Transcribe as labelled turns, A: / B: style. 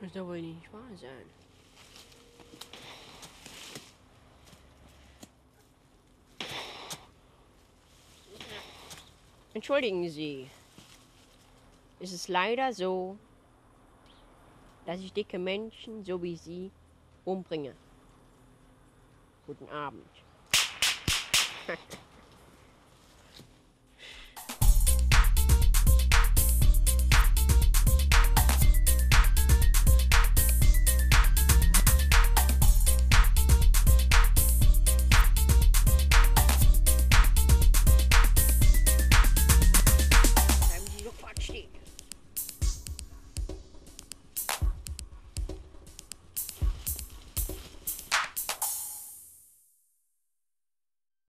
A: There's no way in each spawn zone. Entschuldigen Sie. Es ist leider so, dass ich dicke Menschen so wie Sie umbringe. Guten Abend.